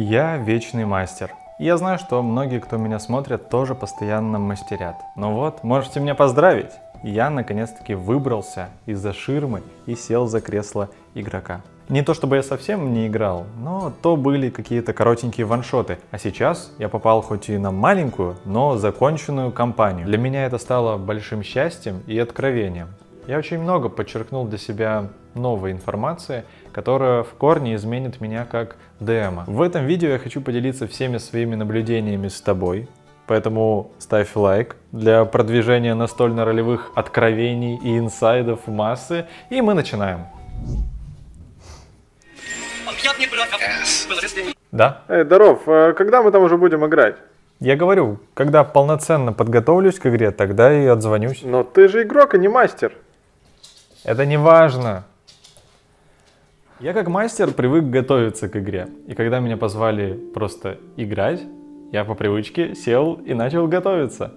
Я вечный мастер. Я знаю, что многие, кто меня смотрят, тоже постоянно мастерят. Но вот, можете меня поздравить. Я наконец-таки выбрался из-за ширмы и сел за кресло игрока. Не то чтобы я совсем не играл, но то были какие-то коротенькие ваншоты. А сейчас я попал хоть и на маленькую, но законченную кампанию. Для меня это стало большим счастьем и откровением. Я очень много подчеркнул для себя новой информации, которая в корне изменит меня как ДМа. В этом видео я хочу поделиться всеми своими наблюдениями с тобой, поэтому ставь лайк для продвижения настольно-ролевых откровений и инсайдов в массы, и мы начинаем. Да? Эй, здоров, а когда мы там уже будем играть? Я говорю, когда полноценно подготовлюсь к игре, тогда и отзвонюсь. Но ты же игрок, а не мастер. Это не важно. Я как мастер привык готовиться к игре. И когда меня позвали просто играть, я по привычке сел и начал готовиться.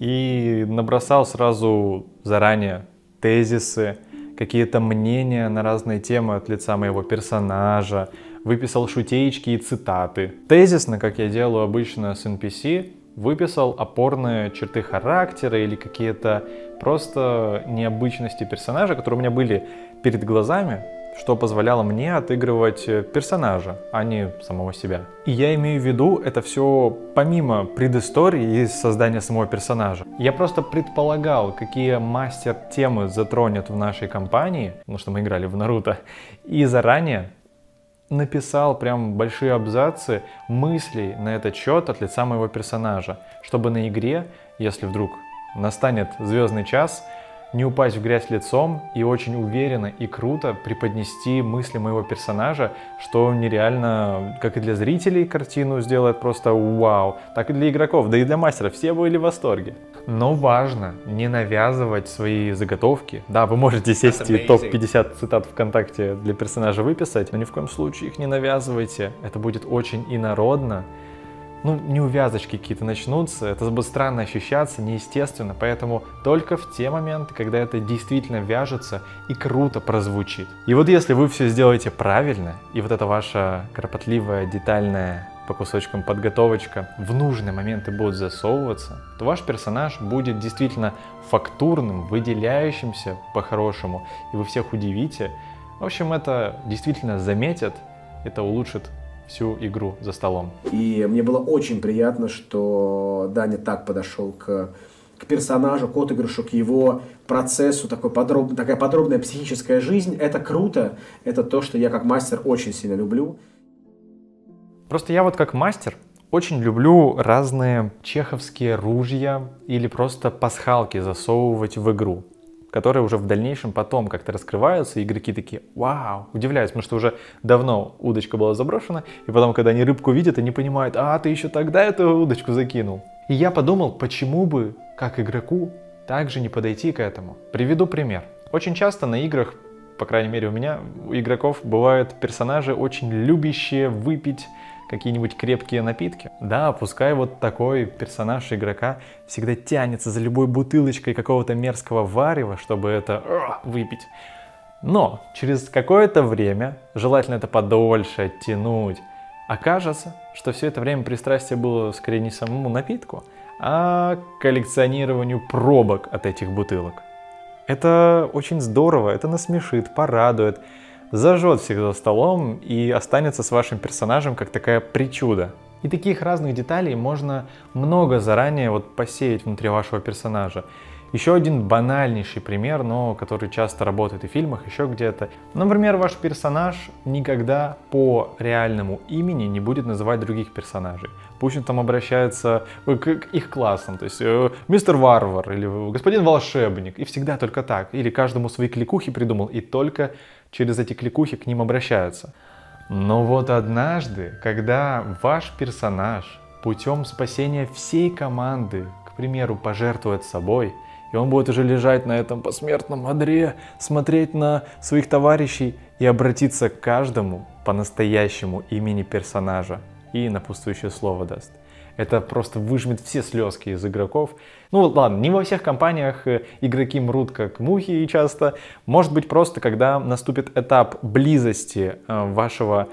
И набросал сразу заранее тезисы, какие-то мнения на разные темы от лица моего персонажа, выписал шутеечки и цитаты. Тезисно, как я делаю обычно с NPC, выписал опорные черты характера или какие-то просто необычности персонажа, которые у меня были перед глазами, что позволяло мне отыгрывать персонажа, а не самого себя. И я имею в виду это все помимо предыстории и создания самого персонажа. Я просто предполагал, какие мастер-темы затронет в нашей компании, потому что мы играли в Наруто, и заранее написал прям большие абзацы мыслей на этот счет от лица моего персонажа, чтобы на игре, если вдруг настанет звездный час, не упасть в грязь лицом и очень уверенно и круто преподнести мысли моего персонажа, что нереально, как и для зрителей картину сделает просто вау, так и для игроков, да и для мастеров, все были в восторге. Но важно не навязывать свои заготовки. Да, вы можете сесть и топ-50 цитат ВКонтакте для персонажа выписать, но ни в коем случае их не навязывайте. Это будет очень инородно, ну, неувязочки какие-то начнутся, это будет странно ощущаться, неестественно, поэтому только в те моменты, когда это действительно вяжется и круто прозвучит. И вот если вы все сделаете правильно, и вот эта ваша кропотливая, детальная по кусочкам подготовочка в нужные моменты будет засовываться, то ваш персонаж будет действительно фактурным, выделяющимся по-хорошему, и вы всех удивите. В общем, это действительно заметят, это улучшит всю игру за столом. И мне было очень приятно, что Даня так подошел к, к персонажу, к отыгрышу, к его процессу, такой подроб, такая подробная психическая жизнь. Это круто, это то, что я как мастер очень сильно люблю. Просто я вот как мастер очень люблю разные чеховские ружья или просто пасхалки засовывать в игру которые уже в дальнейшем потом как-то раскрываются, и игроки такие, вау, удивляются, потому что уже давно удочка была заброшена, и потом, когда они рыбку видят, они понимают, а, ты еще тогда эту удочку закинул. И я подумал, почему бы, как игроку, также не подойти к этому. Приведу пример. Очень часто на играх, по крайней мере у меня, у игроков бывают персонажи, очень любящие выпить какие-нибудь крепкие напитки. Да, пускай вот такой персонаж игрока всегда тянется за любой бутылочкой какого-то мерзкого варева, чтобы это выпить. Но через какое-то время, желательно это подольше оттянуть, окажется, что все это время пристрастие было скорее не самому напитку, а коллекционированию пробок от этих бутылок. Это очень здорово, это насмешит, порадует, зажжет всех за столом и останется с вашим персонажем как такая причуда. И таких разных деталей можно много заранее вот посеять внутри вашего персонажа. Еще один банальнейший пример, но который часто работает и в фильмах, еще где-то. Например, ваш персонаж никогда по реальному имени не будет называть других персонажей. Пусть он там обращается к, к их классам, то есть э, мистер Варвар или господин волшебник, и всегда только так. Или каждому свои кликухи придумал, и только через эти кликухи к ним обращаются. Но вот однажды, когда ваш персонаж путем спасения всей команды, к примеру, пожертвует собой, и он будет уже лежать на этом посмертном одре, смотреть на своих товарищей и обратиться к каждому по настоящему имени персонажа и напутствующее слово даст – это просто выжмет все слезки из игроков. Ну ладно, не во всех компаниях э, игроки мрут как мухи и часто. Может быть просто, когда наступит этап близости э, вашего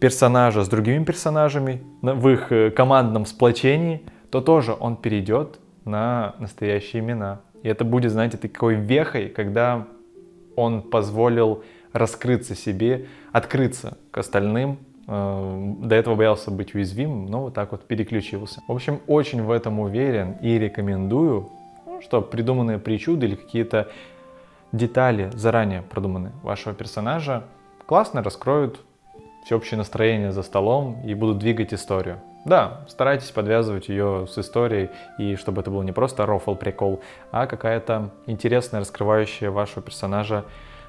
персонажа с другими персонажами, в их э, командном сплочении, то тоже он перейдет на настоящие имена. И это будет, знаете, такой вехой, когда он позволил раскрыться себе, открыться к остальным. Э, до этого боялся быть уязвимым, но вот так вот переключился. В общем, очень в этом уверен и рекомендую, ну, что придуманные причуды или какие-то детали заранее продуманные вашего персонажа классно раскроют всеобщее настроение за столом и будут двигать историю. Да, старайтесь подвязывать ее с историей, и чтобы это был не просто рофл прикол, а какая-то интересная, раскрывающая вашего персонажа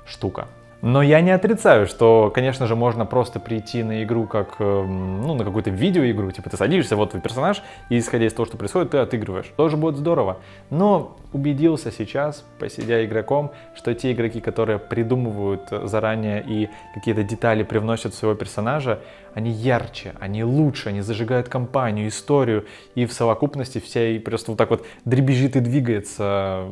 штука. Но я не отрицаю, что, конечно же, можно просто прийти на игру как, эм, ну, на какую-то видеоигру, типа ты садишься, вот твой персонаж, и исходя из того, что происходит, ты отыгрываешь. Тоже будет здорово. Но убедился сейчас, посидя игроком, что те игроки, которые придумывают заранее и какие-то детали привносят в своего персонажа, они ярче, они лучше, они зажигают компанию, историю, и в совокупности вся и просто вот так вот дребезжит и двигается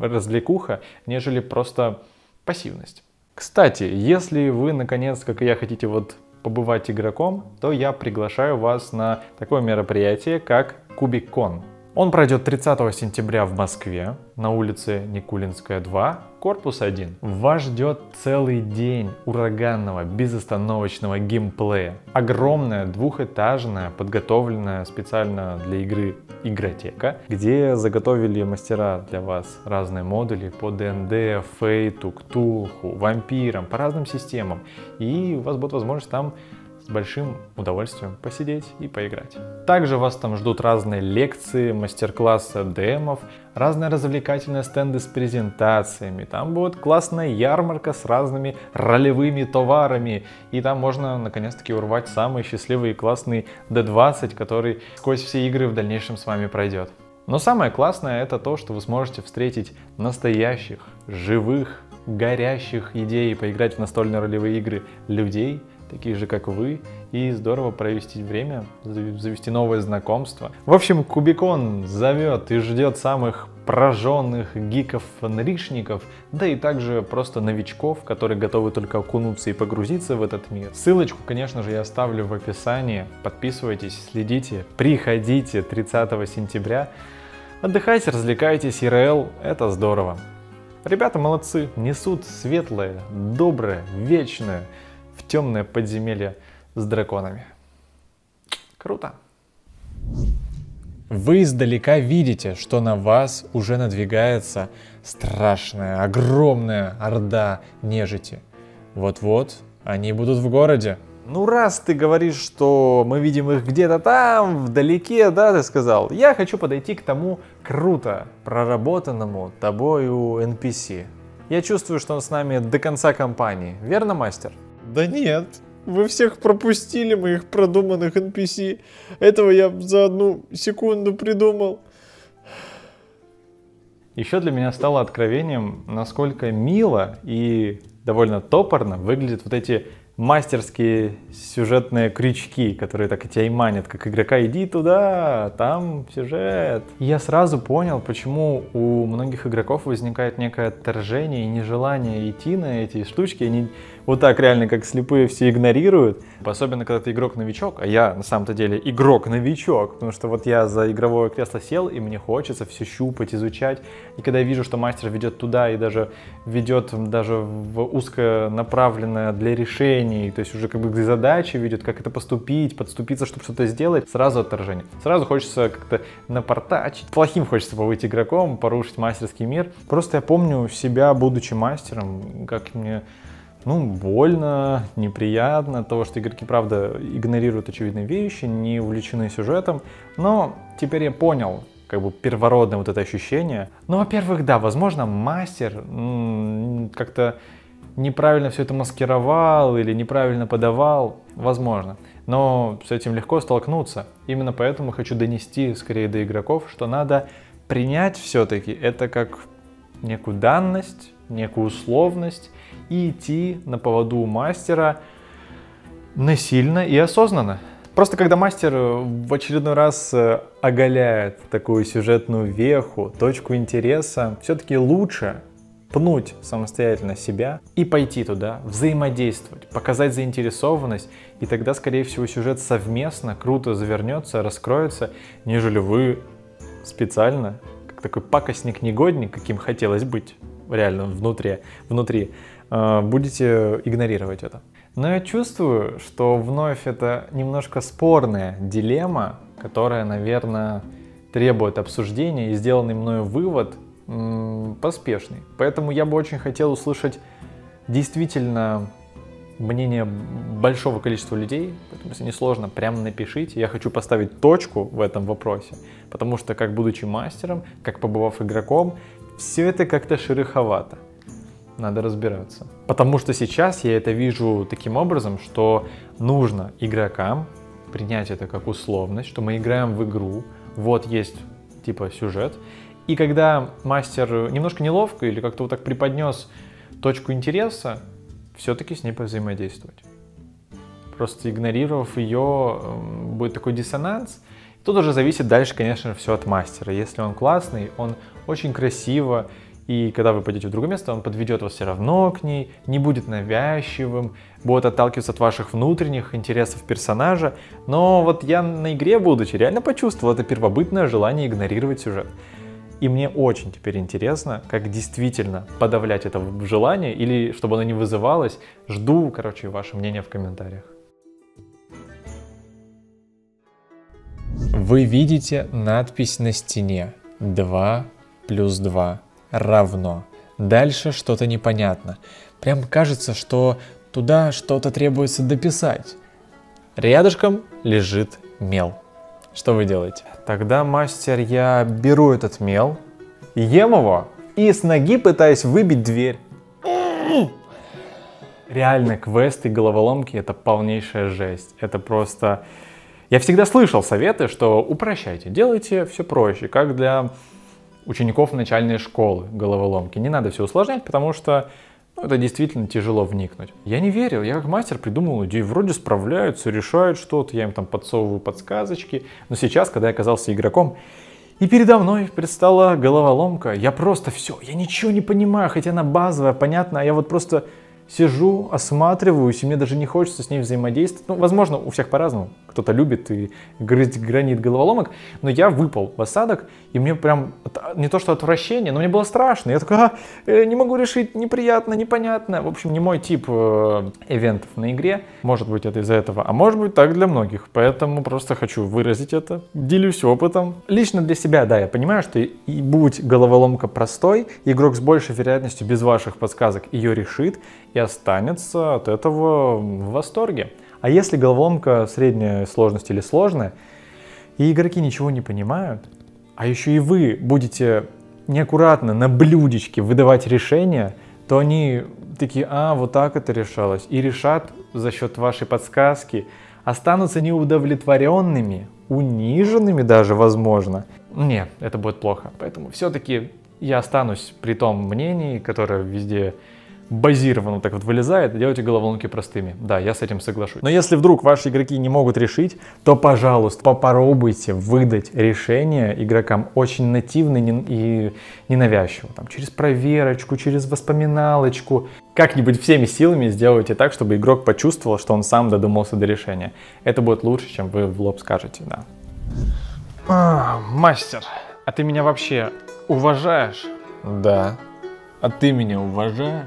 развлекуха, нежели просто пассивность. Кстати, если вы наконец, как и я, хотите вот побывать игроком, то я приглашаю вас на такое мероприятие, как Кубикон. Он пройдет 30 сентября в Москве на улице Никулинская 2, корпус 1. Вас ждет целый день ураганного, безостановочного геймплея. Огромная, двухэтажная, подготовленная специально для игры игротека, где заготовили мастера для вас разные модули по ДНД, Фейту, Ктулху, вампирам, по разным системам. И у вас будет возможность там с большим удовольствием посидеть и поиграть. Также вас там ждут разные лекции, мастер-классы демов, разные развлекательные стенды с презентациями. Там будет классная ярмарка с разными ролевыми товарами. И там можно наконец-таки урвать самый счастливый и классный D20, который сквозь все игры в дальнейшем с вами пройдет. Но самое классное это то, что вы сможете встретить настоящих, живых, горящих идей поиграть в настольные ролевые игры людей – такие же, как вы, и здорово провести время, завести новые знакомства. В общем, Кубикон зовет и ждет самых прожженных гиков-фанришников, да и также просто новичков, которые готовы только окунуться и погрузиться в этот мир. Ссылочку, конечно же, я оставлю в описании. Подписывайтесь, следите, приходите 30 сентября. Отдыхайте, развлекайтесь, ИРЛ — это здорово. Ребята молодцы, несут светлое, доброе, вечное, в темное подземелье с драконами. Круто. Вы издалека видите, что на вас уже надвигается страшная, огромная орда нежити. Вот-вот, они будут в городе. Ну раз ты говоришь, что мы видим их где-то там, вдалеке, да, ты сказал, я хочу подойти к тому круто проработанному тобою NPC. Я чувствую, что он с нами до конца кампании, верно, мастер? Да нет, вы всех пропустили, моих продуманных NPC. Этого я за одну секунду придумал. Еще для меня стало откровением, насколько мило и довольно топорно выглядят вот эти мастерские сюжетные крючки, которые так и тебя и манят, как игрока, иди туда, там сюжет. И я сразу понял, почему у многих игроков возникает некое отторжение и нежелание идти на эти штучки, они вот так реально как слепые все игнорируют. Особенно, когда ты игрок-новичок, а я на самом-то деле игрок-новичок, потому что вот я за игровое кресло сел, и мне хочется все щупать, изучать. И когда я вижу, что мастер ведет туда и даже ведет даже в узконаправленное для решений, то есть уже как бы к задаче ведет, как это поступить, подступиться, чтобы что-то сделать, сразу отторжение. Сразу хочется как-то напортачить. Плохим хочется побыть игроком, порушить мастерский мир. Просто я помню себя, будучи мастером, как мне ну, больно, неприятно, того, что игроки, правда, игнорируют очевидные вещи, не увлечены сюжетом, но теперь я понял, как бы первородное вот это ощущение. Ну, во-первых, да, возможно, мастер как-то неправильно все это маскировал или неправильно подавал, возможно. Но с этим легко столкнуться. Именно поэтому хочу донести скорее до игроков, что надо принять все-таки это как некую данность, некую условность и идти на поводу мастера насильно и осознанно. Просто когда мастер в очередной раз э, оголяет такую сюжетную веху, точку интереса, все-таки лучше пнуть самостоятельно себя и пойти туда, взаимодействовать, показать заинтересованность, и тогда, скорее всего, сюжет совместно круто завернется, раскроется, нежели вы специально, как такой пакостник-негодник, каким хотелось быть реально внутри, внутри э, будете игнорировать это. Но я чувствую, что вновь это немножко спорная дилемма, которая, наверное, требует обсуждения, и сделанный мною вывод поспешный. Поэтому я бы очень хотел услышать действительно мнение большого количества людей, поэтому если не сложно, прямо напишите. Я хочу поставить точку в этом вопросе, потому что как будучи мастером, как побывав игроком, все это как-то шероховато. Надо разбираться. Потому что сейчас я это вижу таким образом, что нужно игрокам принять это как условность, что мы играем в игру, вот есть типа сюжет. И когда мастер немножко неловко или как-то вот так преподнес точку интереса, все-таки с ней повзаимодействовать. Просто игнорировав ее, эм, будет такой диссонанс. Тут уже зависит дальше, конечно, все от мастера. Если он классный, он очень красиво, и когда вы пойдете в другое место, он подведет вас все равно к ней, не будет навязчивым, будет отталкиваться от ваших внутренних интересов персонажа. Но вот я на игре, будучи, реально почувствовал это первобытное желание игнорировать сюжет. И мне очень теперь интересно, как действительно подавлять это желание или чтобы оно не вызывалось. Жду, короче, ваше мнение в комментариях. Вы видите надпись на стене 2 плюс 2 равно. Дальше что-то непонятно. Прям кажется, что туда что-то требуется дописать. Рядышком лежит мел. Что вы делаете? Тогда, мастер, я беру этот мел, ем его и с ноги пытаюсь выбить дверь. Реально, квесты головоломки это полнейшая жесть. Это просто... Я всегда слышал советы, что упрощайте, делайте все проще, как для учеников начальной школы головоломки. Не надо все усложнять, потому что ну, это действительно тяжело вникнуть. Я не верил, я как мастер придумал идеи, вроде справляются, решают что-то, я им там подсовываю подсказочки. Но сейчас, когда я оказался игроком, и передо мной предстала головоломка, я просто все, я ничего не понимаю, хотя она базовая, понятно, а я вот просто сижу, осматриваюсь, и мне даже не хочется с ней взаимодействовать. Ну, возможно, у всех по-разному. Кто-то любит и грызть гранит головоломок, но я выпал в осадок, и мне прям не то что отвращение, но мне было страшно. Я такой, а, э, не могу решить, неприятно, непонятно. В общем, не мой тип э, ивентов на игре. Может быть, это из-за этого, а может быть, так для многих. Поэтому просто хочу выразить это, делюсь опытом. Лично для себя, да, я понимаю, что и будь головоломка простой, игрок с большей вероятностью без ваших подсказок ее решит, и останется от этого в восторге. А если головоломка средней сложности или сложная, и игроки ничего не понимают, а еще и вы будете неаккуратно на блюдечке выдавать решения, то они такие, а, вот так это решалось, и решат за счет вашей подсказки, останутся неудовлетворенными, униженными даже, возможно. Не, это будет плохо. Поэтому все-таки я останусь при том мнении, которое везде базированно так вот вылезает, делайте головоломки простыми. Да, я с этим соглашусь. Но если вдруг ваши игроки не могут решить, то, пожалуйста, попробуйте выдать решение игрокам очень нативно и ненавязчиво. Там, через проверочку, через воспоминалочку. Как-нибудь всеми силами сделайте так, чтобы игрок почувствовал, что он сам додумался до решения. Это будет лучше, чем вы в лоб скажете, да. А, мастер, а ты меня вообще уважаешь? Да. А ты меня уважаешь?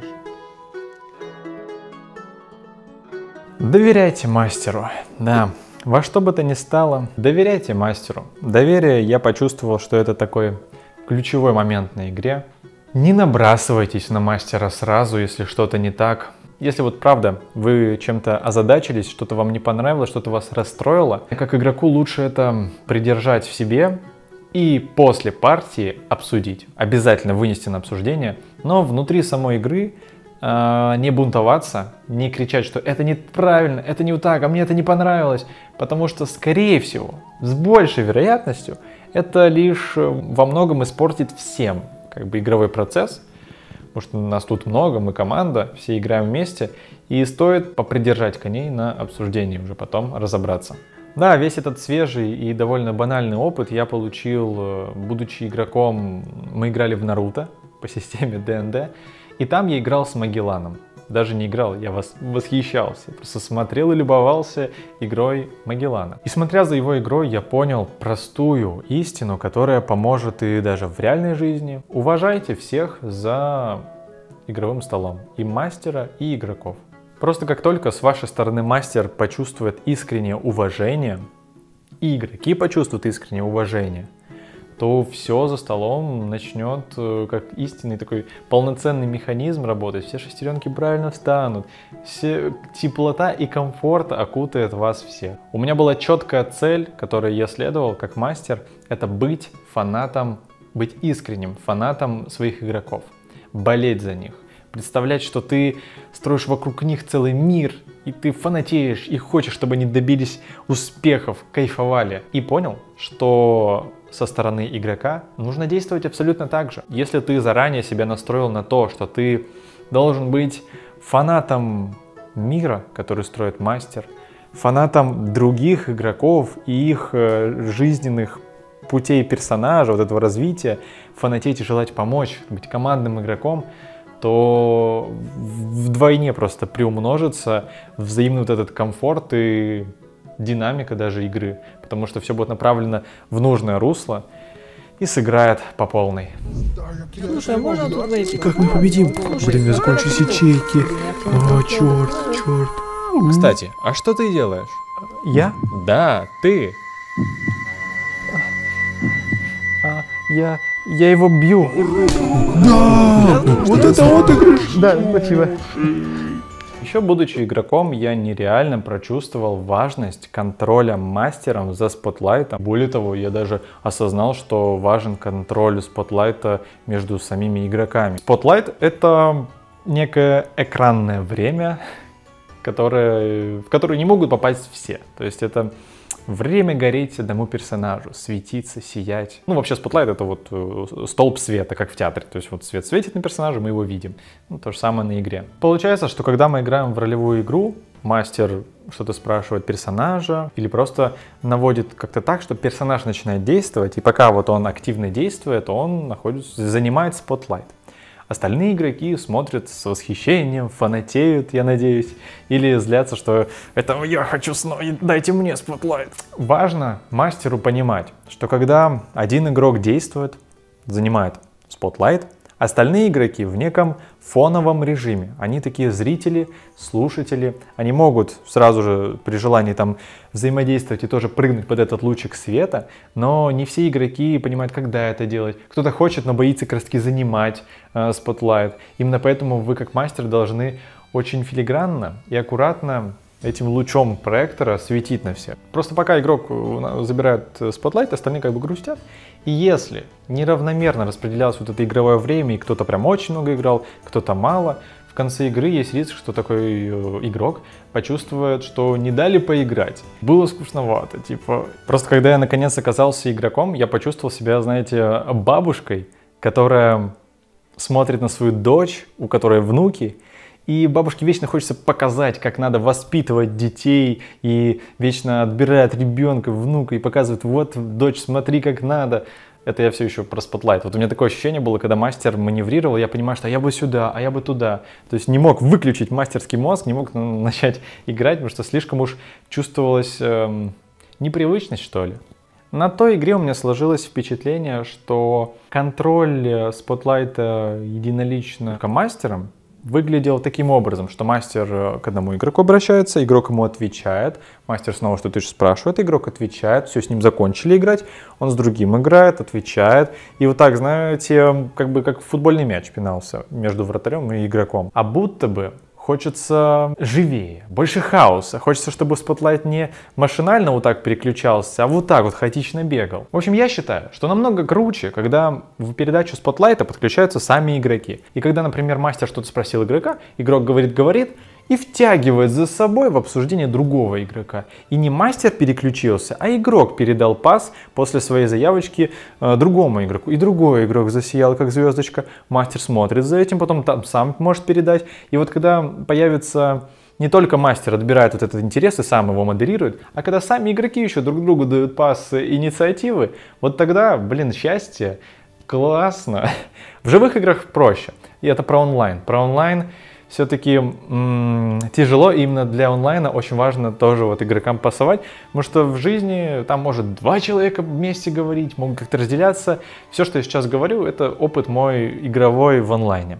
Доверяйте мастеру, да. Во что бы то ни стало, доверяйте мастеру. Доверие я почувствовал, что это такой ключевой момент на игре. Не набрасывайтесь на мастера сразу, если что-то не так. Если вот правда вы чем-то озадачились, что-то вам не понравилось, что-то вас расстроило, как игроку лучше это придержать в себе и после партии обсудить. Обязательно вынести на обсуждение. Но внутри самой игры не бунтоваться, не кричать, что это неправильно, это не так, а мне это не понравилось. Потому что, скорее всего, с большей вероятностью, это лишь э, во многом испортит всем как бы игровой процесс. Потому что нас тут много, мы команда, все играем вместе. И стоит попридержать коней на обсуждении, уже потом разобраться. Да, весь этот свежий и довольно банальный опыт я получил, э, будучи игроком, мы играли в Наруто, по системе ДНД, и там я играл с Магелланом. Даже не играл, я вас восхищался. Просто смотрел и любовался игрой Магеллана. И смотря за его игрой, я понял простую истину, которая поможет и даже в реальной жизни. Уважайте всех за игровым столом. И мастера, и игроков. Просто как только с вашей стороны мастер почувствует искреннее уважение, и игроки почувствуют искреннее уважение, то все за столом начнет э, как истинный такой полноценный механизм работать. Все шестеренки правильно встанут, все теплота и комфорт окутает вас всех. У меня была четкая цель, которой я следовал как мастер, это быть фанатом, быть искренним фанатом своих игроков, болеть за них представлять, что ты строишь вокруг них целый мир, и ты фанатеешь и хочешь, чтобы они добились успехов, кайфовали. И понял, что со стороны игрока нужно действовать абсолютно так же. Если ты заранее себя настроил на то, что ты должен быть фанатом мира, который строит мастер, фанатом других игроков и их э, жизненных путей персонажа, вот этого развития, фанатеть и желать помочь, быть командным игроком, то вдвойне просто приумножится взаимный вот этот комфорт и динамика даже игры, потому что все будет направлено в нужное русло и сыграет по полной. Слушай, а можно тут выйти? Как мы победим? Блин, я закончились ячейки. О, черт, черт. Кстати, а что ты делаешь? Я? Да, ты. А, я... Я его бью. Да, Вот это вот отыгрыш. Да, спасибо. Еще будучи игроком, я нереально прочувствовал важность контроля мастером за spotlight ом. Более того, я даже осознал, что важен контроль spotlight а между самими игроками. Spotlight — это некое экранное время, которое, в которое не могут попасть все. То есть это Время гореть одному персонажу, светиться, сиять. Ну, вообще, спотлайт — это вот э, столб света, как в театре. То есть вот свет светит на персонажа, мы его видим. Ну, то же самое на игре. Получается, что когда мы играем в ролевую игру, мастер что-то спрашивает персонажа или просто наводит как-то так, что персонаж начинает действовать, и пока вот он активно действует, он находится, занимает spotlight. Остальные игроки смотрят с восхищением, фанатеют, я надеюсь, или злятся, что это я хочу снова, дайте мне spotlight. Важно мастеру понимать, что когда один игрок действует, занимает spotlight, Остальные игроки в неком фоновом режиме. Они такие зрители, слушатели. Они могут сразу же при желании там взаимодействовать и тоже прыгнуть под этот лучик света, но не все игроки понимают, когда это делать. Кто-то хочет, но боится как раз таки занимать э. Именно поэтому вы как мастер должны очень филигранно и аккуратно этим лучом проектора светить на всех. Просто пока игрок э, забирает э, spotlight, остальные как бы грустят. И если неравномерно распределялось вот это игровое время, и кто-то прям очень много играл, кто-то мало, в конце игры есть риск, что такой э, игрок почувствует, что не дали поиграть. Было скучновато, типа. Просто когда я наконец оказался игроком, я почувствовал себя, знаете, бабушкой, которая смотрит на свою дочь, у которой внуки, и бабушке вечно хочется показать, как надо воспитывать детей, и вечно отбирает ребенка, внука, и показывает, вот, дочь, смотри, как надо. Это я все еще про spotlight. Вот у меня такое ощущение было, когда мастер маневрировал, я понимаю, что я бы сюда, а я бы туда. То есть не мог выключить мастерский мозг, не мог начать играть, потому что слишком уж чувствовалась эм, непривычность, что ли. На той игре у меня сложилось впечатление, что контроль э, спотлайта единолично мастером выглядел таким образом, что мастер э, к одному игроку обращается, игрок ему отвечает, мастер снова что-то еще спрашивает, игрок отвечает, все, с ним закончили играть, он с другим играет, отвечает, и вот так, знаете, как бы как футбольный мяч пинался между вратарем и игроком. А будто бы хочется живее, больше хаоса. Хочется, чтобы Spotlight не машинально вот так переключался, а вот так вот хаотично бегал. В общем, я считаю, что намного круче, когда в передачу Spotlight подключаются сами игроки. И когда, например, мастер что-то спросил игрока, игрок говорит-говорит, и втягивает за собой в обсуждение другого игрока. И не мастер переключился, а игрок передал пас после своей заявочки э, другому игроку. И другой игрок засиял как звездочка, мастер смотрит за этим, потом там сам может передать. И вот когда появится не только мастер отбирает вот этот интерес и сам его модерирует, а когда сами игроки еще друг другу дают пас инициативы, вот тогда, блин, счастье, классно. В живых играх проще. И это про онлайн. Про онлайн все-таки тяжело именно для онлайна очень важно тоже вот игрокам пасовать, потому что в жизни там может два человека вместе говорить, могут как-то разделяться. Все, что я сейчас говорю, это опыт мой игровой в онлайне.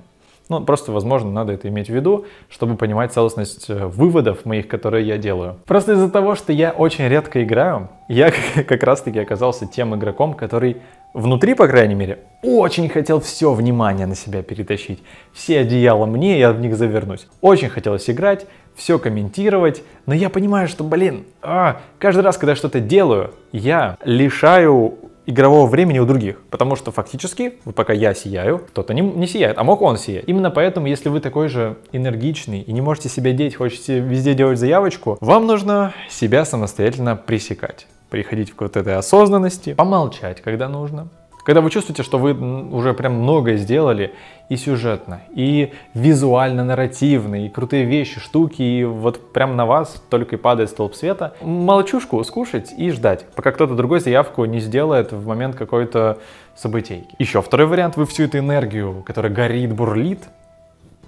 Ну, просто, возможно, надо это иметь в виду, чтобы понимать целостность э, выводов моих, которые я делаю. Просто из-за того, что я очень редко играю, я как раз-таки оказался тем игроком, который внутри, по крайней мере, очень хотел все внимание на себя перетащить. Все одеяла мне, я в них завернусь. Очень хотелось играть, все комментировать, но я понимаю, что, блин, а, каждый раз, когда я что-то делаю, я лишаю игрового времени у других. Потому что фактически, вот пока я сияю, кто-то не, не сияет, а мог он сиять. Именно поэтому, если вы такой же энергичный и не можете себя деть, хотите везде делать заявочку, вам нужно себя самостоятельно пресекать. Приходить к вот этой осознанности, помолчать, когда нужно, когда вы чувствуете, что вы уже прям многое сделали и сюжетно, и визуально нарративно, и крутые вещи, штуки, и вот прям на вас только и падает столб света, молочушку скушать и ждать, пока кто-то другой заявку не сделает в момент какой-то событийки. Еще второй вариант, вы всю эту энергию, которая горит, бурлит,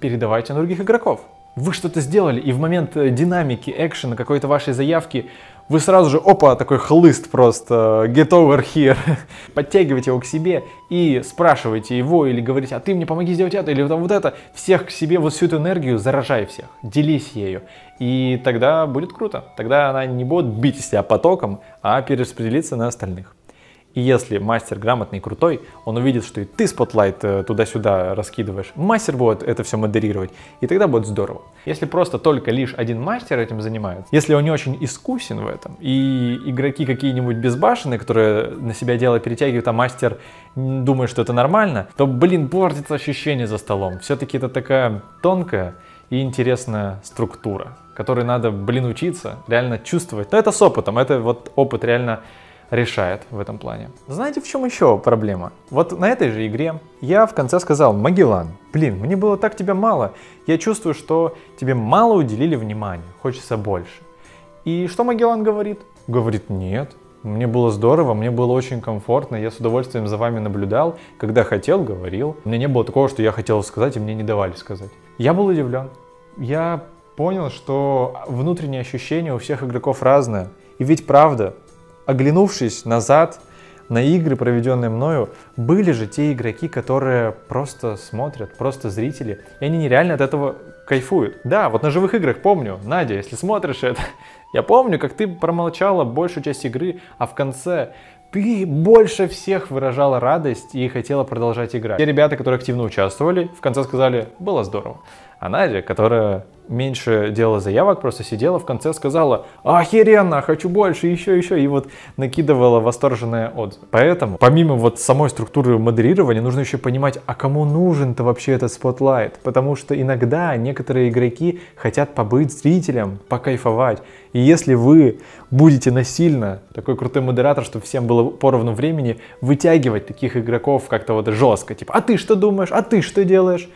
передавайте на других игроков. Вы что-то сделали, и в момент э, динамики, экшена, какой-то вашей заявки вы сразу же, опа, такой хлыст просто, get over here, подтягиваете его к себе и спрашиваете его или говорите, а ты мне помоги сделать это или вот это, всех к себе, вот всю эту энергию заражай всех, делись ею. И тогда будет круто, тогда она не будет бить с тебя потоком, а перераспределится на остальных. И если мастер грамотный и крутой, он увидит, что и ты spotlight э, туда-сюда раскидываешь, мастер будет это все модерировать, и тогда будет здорово. Если просто только лишь один мастер этим занимается, если он не очень искусен в этом, и игроки какие-нибудь безбашенные, которые на себя одеяло перетягивают, а мастер думает, что это нормально, то, блин, портится ощущение за столом. Все-таки это такая тонкая и интересная структура, которой надо, блин, учиться, реально чувствовать. Но это с опытом, это вот опыт реально решает в этом плане. Знаете, в чем еще проблема? Вот на этой же игре я в конце сказал, Магеллан, блин, мне было так тебя мало. Я чувствую, что тебе мало уделили внимания, хочется больше. И что Магеллан говорит? Говорит, нет, мне было здорово, мне было очень комфортно, я с удовольствием за вами наблюдал, когда хотел, говорил. У меня не было такого, что я хотел сказать, и мне не давали сказать. Я был удивлен. Я понял, что внутренние ощущения у всех игроков разные. И ведь правда, оглянувшись назад на игры, проведенные мною, были же те игроки, которые просто смотрят, просто зрители, и они нереально от этого кайфуют. Да, вот на живых играх помню, Надя, если смотришь это, я помню, как ты промолчала большую часть игры, а в конце ты больше всех выражала радость и хотела продолжать играть. Те ребята, которые активно участвовали, в конце сказали, было здорово. А Надя, которая меньше делала заявок, просто сидела в конце, сказала, охеренно, хочу больше, еще, еще, и вот накидывала восторженные отзывы. Поэтому, помимо вот самой структуры модерирования, нужно еще понимать, а кому нужен-то вообще этот spotlight, потому что иногда некоторые игроки хотят побыть зрителем, покайфовать, и если вы будете насильно, такой крутой модератор, чтобы всем было поровну времени, вытягивать таких игроков как-то вот жестко, типа, а ты что думаешь, а ты что делаешь,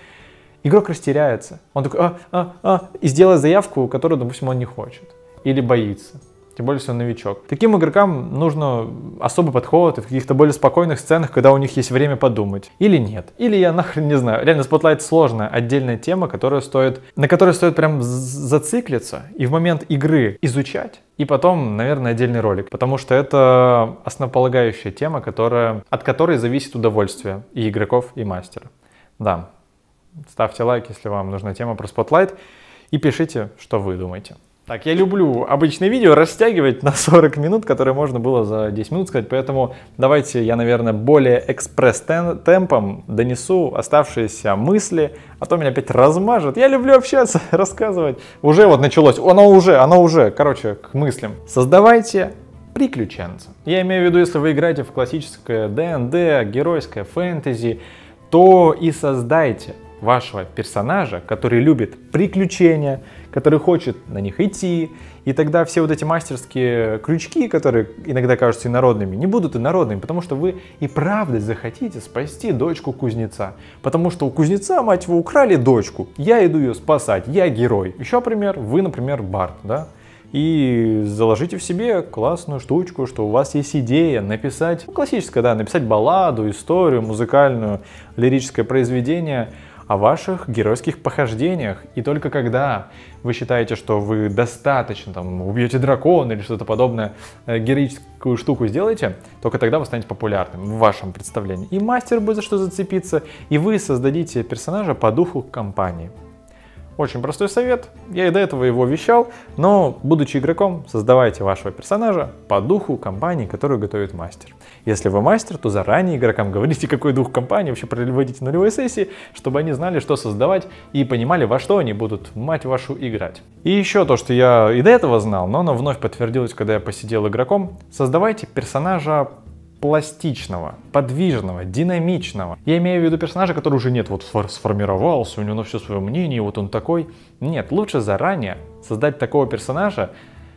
игрок растеряется. Он такой, а, а, а, и сделает заявку, которую, допустим, он не хочет или боится. Тем более, если он новичок. Таким игрокам нужно особый подход в каких-то более спокойных сценах, когда у них есть время подумать. Или нет. Или я нахрен не знаю. Реально, Spotlight сложная отдельная тема, которая стоит, на которой стоит прям зациклиться и в момент игры изучать. И потом, наверное, отдельный ролик. Потому что это основополагающая тема, которая, от которой зависит удовольствие и игроков, и мастера. Да, Ставьте лайк, если вам нужна тема про Spotlight. И пишите, что вы думаете. Так, я люблю обычные видео растягивать на 40 минут, которые можно было за 10 минут сказать, поэтому давайте я, наверное, более экспресс-темпом донесу оставшиеся мысли, а то меня опять размажет. Я люблю общаться, рассказывать. Уже вот началось, оно уже, оно уже, короче, к мыслям. Создавайте приключенца. Я имею в виду, если вы играете в классическое ДНД, геройское фэнтези, то и создайте вашего персонажа, который любит приключения, который хочет на них идти, и тогда все вот эти мастерские крючки, которые иногда кажутся инородными, не будут инородными, потому что вы и правда захотите спасти дочку кузнеца. Потому что у кузнеца, мать его, украли дочку, я иду ее спасать, я герой. Еще пример, вы, например, Барт, да? и заложите в себе классную штучку, что у вас есть идея написать, ну, классическое, да, написать балладу, историю, музыкальную, лирическое произведение о ваших геройских похождениях. И только когда вы считаете, что вы достаточно там убьете дракона или что-то подобное, э, героическую штуку сделаете, только тогда вы станете популярным в вашем представлении. И мастер будет за что зацепиться, и вы создадите персонажа по духу компании. Очень простой совет, я и до этого его вещал, но, будучи игроком, создавайте вашего персонажа по духу компании, которую готовит мастер. Если вы мастер, то заранее игрокам говорите, какой дух компании, вообще проводите нулевые сессии, чтобы они знали, что создавать и понимали, во что они будут, мать вашу, играть. И еще то, что я и до этого знал, но оно вновь подтвердилось, когда я посидел игроком, создавайте персонажа пластичного, подвижного, динамичного. Я имею в виду персонажа, который уже нет, вот сформировался, у него все свое мнение, вот он такой. Нет, лучше заранее создать такого персонажа,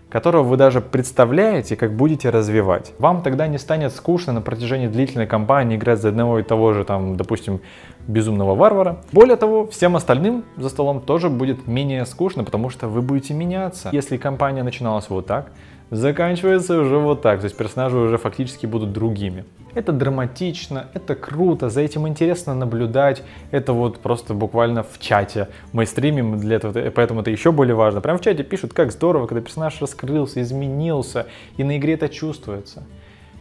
которого вы даже представляете, как будете развивать. Вам тогда не станет скучно на протяжении длительной кампании играть за одного и того же, там, допустим, безумного варвара. Более того, всем остальным за столом тоже будет менее скучно, потому что вы будете меняться. Если кампания начиналась вот так, заканчивается уже вот так, то есть персонажи уже фактически будут другими. Это драматично, это круто, за этим интересно наблюдать, это вот просто буквально в чате. Мы стримим для этого, поэтому это еще более важно. Прям в чате пишут, как здорово, когда персонаж раскрылся, изменился, и на игре это чувствуется.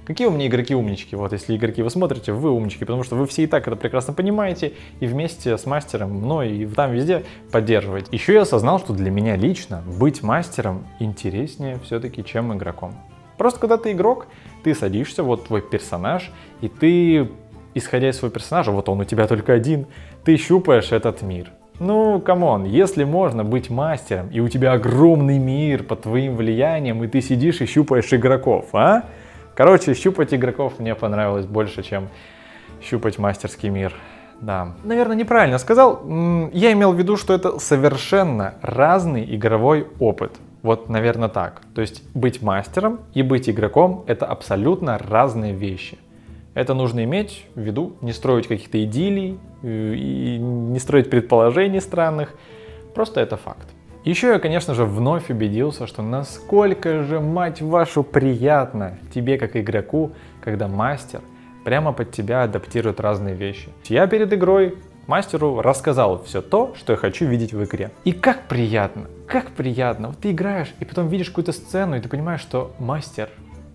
Какие у меня игроки умнички? Вот если игроки вы смотрите, вы умнички, потому что вы все и так это прекрасно понимаете, и вместе с мастером, мной и там везде поддерживаете. Еще я осознал, что для меня лично быть мастером интереснее все-таки, чем игроком. Просто когда ты игрок, ты садишься, вот твой персонаж, и ты, исходя из своего персонажа, вот он у тебя только один, ты щупаешь этот мир. Ну, come on, если можно быть мастером, и у тебя огромный мир под твоим влиянием, и ты сидишь и щупаешь игроков, а? Короче, щупать игроков мне понравилось больше, чем щупать мастерский мир. Да. Наверное, неправильно сказал. Я имел в виду, что это совершенно разный игровой опыт. Вот, наверное, так. То есть быть мастером и быть игроком — это абсолютно разные вещи. Это нужно иметь в виду, не строить каких-то идиллий, э, и не строить предположений странных. Просто это факт. Еще я, конечно же, вновь убедился, что насколько же, мать вашу, приятно тебе как игроку, когда мастер прямо под тебя адаптирует разные вещи. Я перед игрой мастеру рассказал все то, что я хочу видеть в игре. И как приятно, как приятно. Вот ты играешь, и потом видишь какую-то сцену, и ты понимаешь, что мастер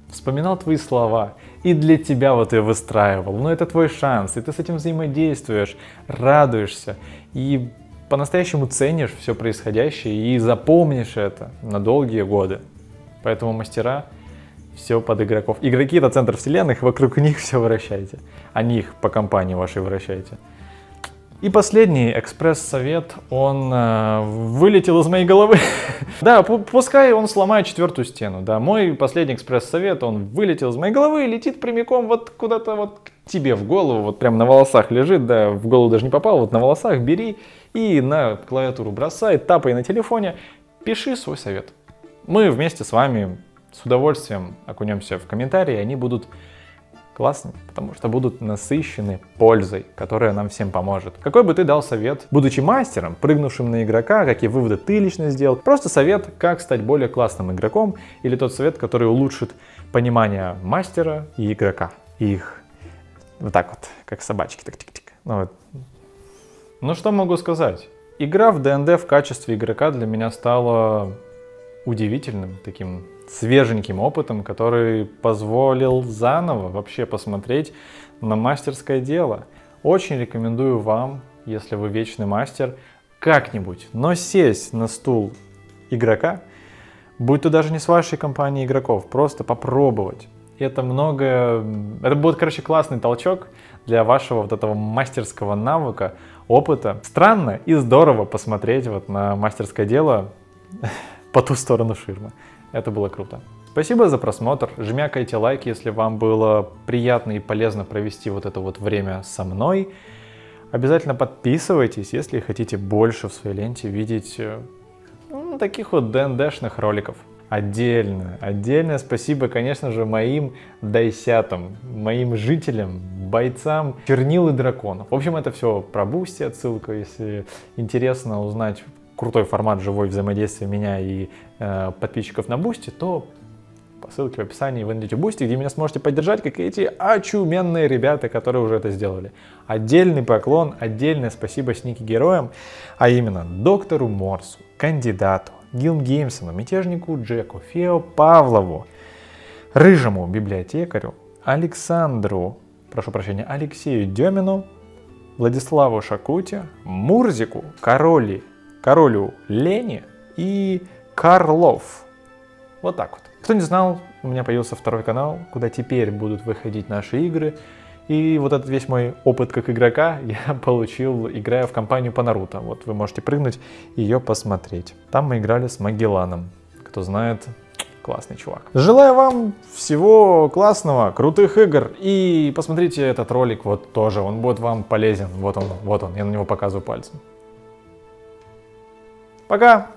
вспоминал твои слова, и для тебя вот ее выстраивал. Но это твой шанс, и ты с этим взаимодействуешь, радуешься. И по-настоящему ценишь все происходящее и запомнишь это на долгие годы. Поэтому мастера все под игроков. Игроки это центр вселенных, вокруг них все вращайте. А них по компании вашей вращайте. И последний экспресс-совет, он э, вылетел из моей головы. да, пускай он сломает четвертую стену. Да, мой последний экспресс-совет, он вылетел из моей головы и летит прямиком вот куда-то вот к тебе в голову, вот прям на волосах лежит, да, в голову даже не попал, вот на волосах бери и на клавиатуру бросай, тапай на телефоне, пиши свой совет. Мы вместе с вами с удовольствием окунемся в комментарии, они будут классными, потому что будут насыщены пользой, которая нам всем поможет. Какой бы ты дал совет, будучи мастером, прыгнувшим на игрока, какие выводы ты лично сделал? Просто совет, как стать более классным игроком, или тот совет, который улучшит понимание мастера и игрока, и их вот так вот, как собачки, так тик-тик. Ну, вот, ну что могу сказать? Игра в ДНД в качестве игрока для меня стала удивительным, таким свеженьким опытом, который позволил заново вообще посмотреть на мастерское дело. Очень рекомендую вам, если вы вечный мастер, как-нибудь, но сесть на стул игрока, будь то даже не с вашей компанией игроков, просто попробовать. Это много... Это будет, короче, классный толчок для вашего вот этого мастерского навыка, опыта. Странно и здорово посмотреть вот на мастерское дело по ту сторону ширмы. Это было круто. Спасибо за просмотр. Жмякайте лайк, если вам было приятно и полезно провести вот это вот время со мной. Обязательно подписывайтесь, если хотите больше в своей ленте видеть э, ну, таких вот ДНДшных роликов отдельно. Отдельное спасибо, конечно же, моим дайсятам, моим жителям, бойцам чернил и драконов. В общем, это все про Бусти отсылка, если интересно узнать крутой формат живого взаимодействия меня и э, подписчиков на Бусти, то по ссылке в описании вы найдете Бусти, где меня сможете поддержать, как эти очуменные ребята, которые уже это сделали. Отдельный поклон, отдельное спасибо сники героям, а именно доктору Морсу, кандидату, Гилм Геймсону, мятежнику Джеку, Фео Павлову, рыжему библиотекарю, Александру, прошу прощения, Алексею Демину, Владиславу Шакуте, Мурзику, Короли, Королю Лене и Карлов. Вот так вот. Кто не знал, у меня появился второй канал, куда теперь будут выходить наши игры. И вот этот весь мой опыт как игрока я получил, играя в компанию по Наруто. Вот вы можете прыгнуть и ее посмотреть. Там мы играли с Магелланом. Кто знает, классный чувак. Желаю вам всего классного, крутых игр. И посмотрите этот ролик вот тоже, он будет вам полезен. Вот он, вот он, я на него показываю пальцем. Пока!